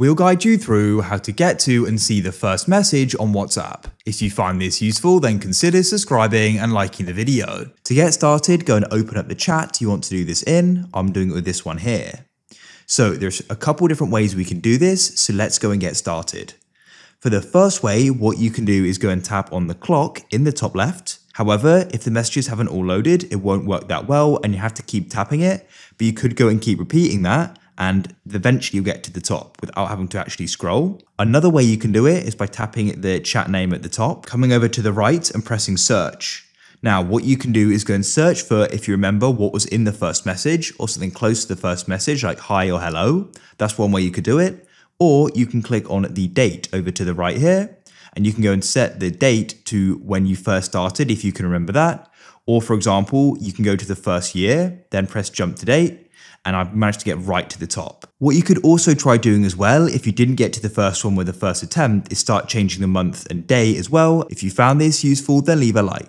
We'll guide you through how to get to and see the first message on WhatsApp. If you find this useful, then consider subscribing and liking the video. To get started, go and open up the chat you want to do this in. I'm doing it with this one here. So there's a couple different ways we can do this, so let's go and get started. For the first way, what you can do is go and tap on the clock in the top left. However, if the messages haven't all loaded, it won't work that well and you have to keep tapping it, but you could go and keep repeating that and eventually you'll get to the top without having to actually scroll. Another way you can do it is by tapping the chat name at the top, coming over to the right and pressing search. Now, what you can do is go and search for, if you remember, what was in the first message or something close to the first message, like hi or hello. That's one way you could do it. Or you can click on the date over to the right here, and you can go and set the date to when you first started, if you can remember that. Or, for example, you can go to the first year, then press jump to date, and I've managed to get right to the top. What you could also try doing as well, if you didn't get to the first one with the first attempt, is start changing the month and day as well. If you found this useful, then leave a like.